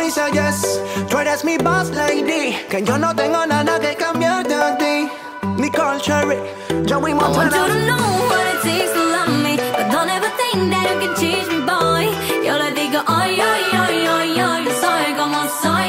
me say yes. Tú eres mi boss lady. Que yo no tengo nada que cambiarte a ti. Nicole Cherry, Joey I want you to know what it takes to love me, but don't ever think that you can change me, boy. Yo le digo, ay, ay, ay, ay, ay, soy como soy,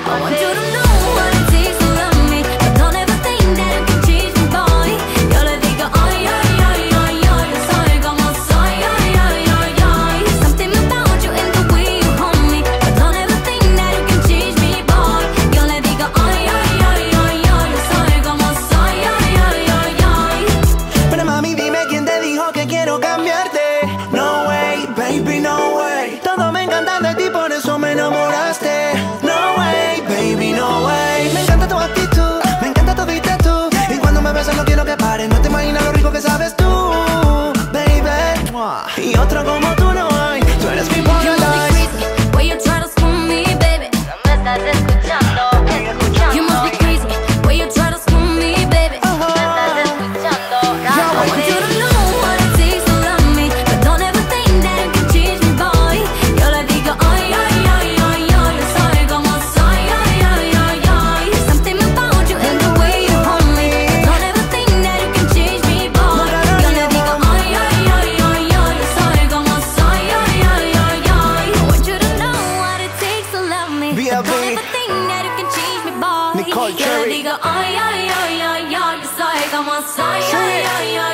quiero cambiar. 在